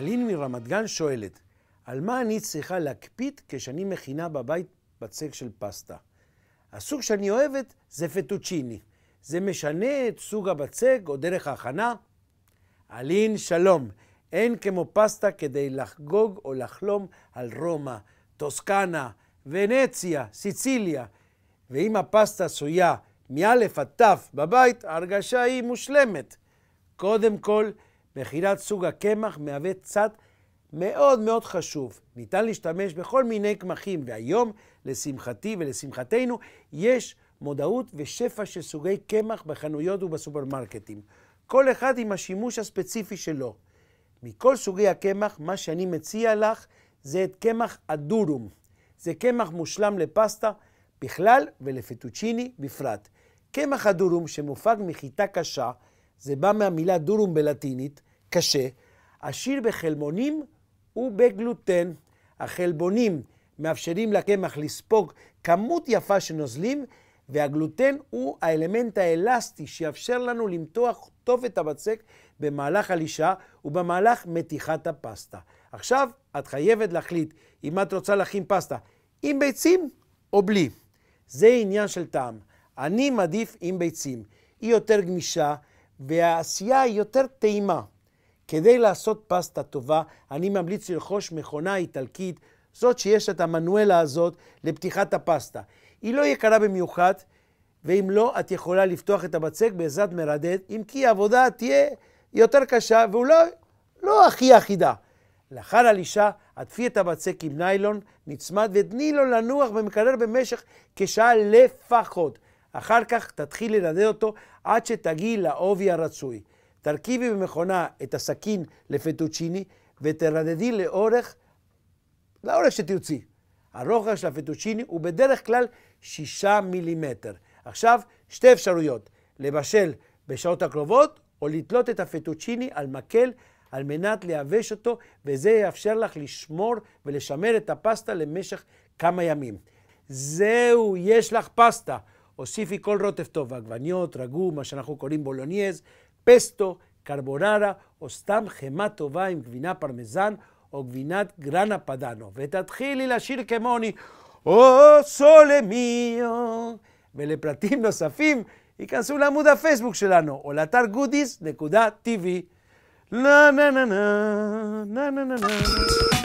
אלין מרמת גן שואלת, על מה אני צריכה להקפיד כשאני מכינה בבית בצק של פסטה? הסוג שאני אוהבת זה פטוצ'יני. זה משנה את סוג הבצק או דרך ההכנה? אלין, שלום. אין כמו פסטה כדי לחגוג או לחלום על רומא, טוסקנה, ונציה, סיציליה. ואם הפסטה עשויה מא' עד ת' בבית, ההרגשה היא מושלמת. קודם כל, מכירת סוג הקמח מהווה צד מאוד מאוד חשוב. ניתן להשתמש בכל מיני קמחים, והיום, לשמחתי ולשמחתנו, יש מודעות ושפע של סוגי קמח בחנויות ובסופרמרקטים. כל אחד עם השימוש הספציפי שלו. מכל סוגי הקמח, מה שאני מציע לך זה את קמח הדורום. זה קמח מושלם לפסטה בכלל ולפטוצ'יני בפרט. קמח הדורום שמופק מחיטה קשה, זה בא מהמילה דורום בלטינית, קשה, עשיר בחלבונים ובגלוטן. החלבונים מאפשרים לקמח לספוג כמות יפה של נוזלים, והגלוטן הוא האלמנט האלסטי שיאפשר לנו למתוח טוב את הבצק במהלך הלישה ובמהלך מתיחת הפסטה. עכשיו את חייבת להחליט אם את רוצה להכין פסטה עם ביצים או בלי. זה עניין של טעם. אני מעדיף עם ביצים. היא יותר גמישה והעשייה היא יותר טעימה. כדי לעשות פסטה טובה, אני ממליץ לרכוש מכונה איטלקית, זאת שיש את המנואלה הזאת לפתיחת הפסטה. היא לא יקרה במיוחד, ואם לא, את יכולה לפתוח את הבצק בעזרת מרדד, אם כי העבודה תהיה יותר קשה ואולי לא הכי אחידה. לאחר הלישה, עטפי את הבצק עם ניילון נצמד ותני לו לנוח במקרר במשך כשעה לפחות. אחר כך תתחיל לנדד אותו עד שתגיעי לעובי הרצוי. תרכיבי במכונה את הסכין לפטוצ'יני ותרדדי לאורך, לאורך שתרצי. הרוחב של הפטוצ'יני הוא בדרך כלל שישה מילימטר. עכשיו, שתי אפשרויות, לבשל בשעות הקרובות או לתלות את הפטוצ'יני על מקל על מנת לייבש אותו, וזה יאפשר לך לשמור ולשמר את הפסטה למשך כמה ימים. זהו, יש לך פסטה. הוסיפי כל רוטב טוב, עגבניות, רגו, מה שאנחנו קוראים בולוניאז, פסטו, קרבונרה, או סתם חמאה טובה עם גבינה פרמזן או גבינת גרנה פדאנו. ותתחילי לשיר כמוני, או סולה מיו. ולפרטים נוספים, ייכנסו לעמוד הפייסבוק שלנו, או לאתר goodies.tv. נה נה נה נה נה נה נה